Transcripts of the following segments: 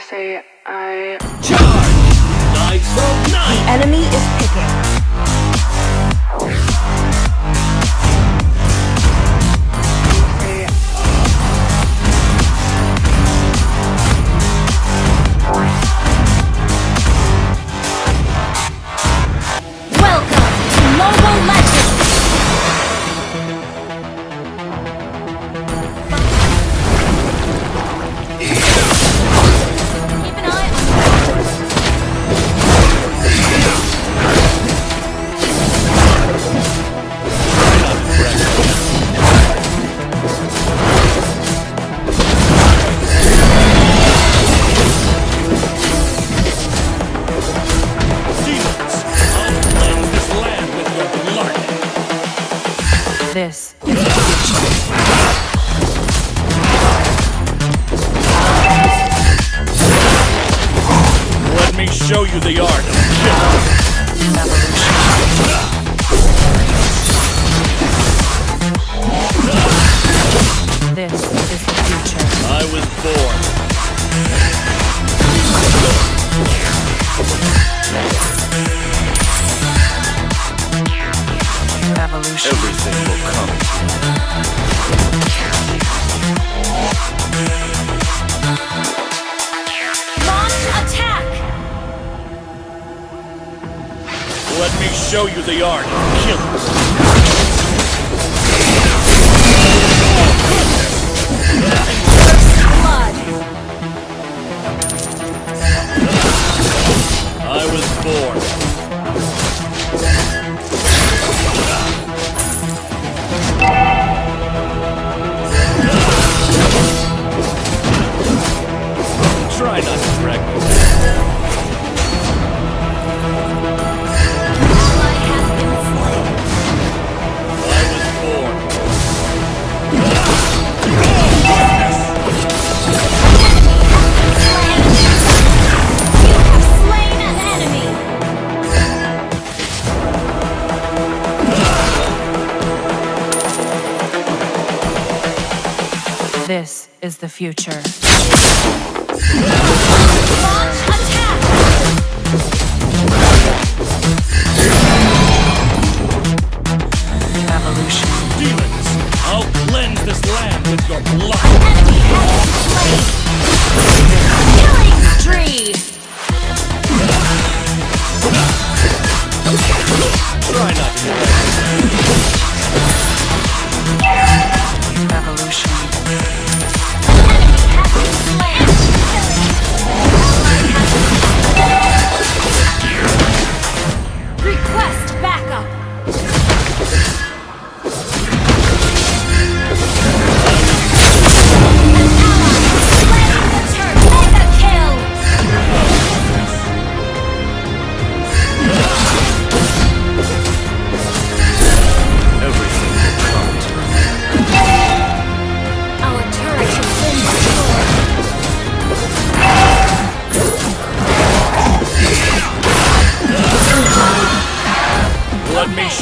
say I charge. The enemy is picking. you the art. Let me show you the art. Of killing. I was born. This is the future. Evolution. Demons, I'll cleanse this land with your blood.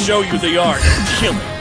show you the art of killing.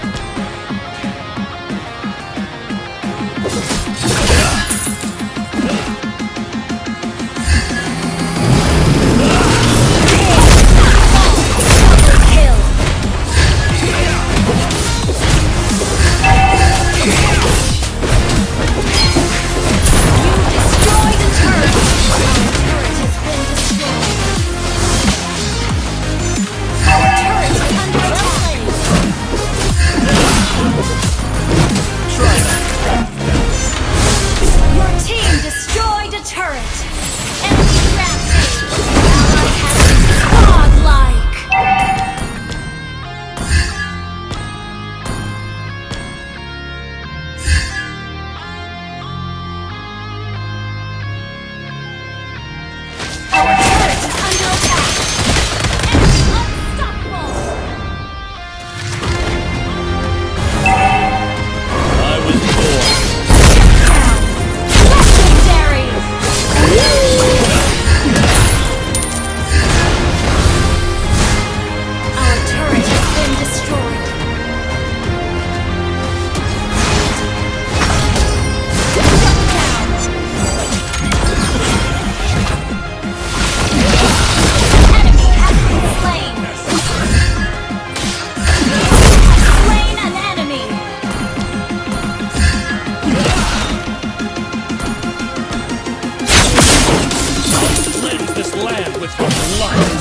With blood.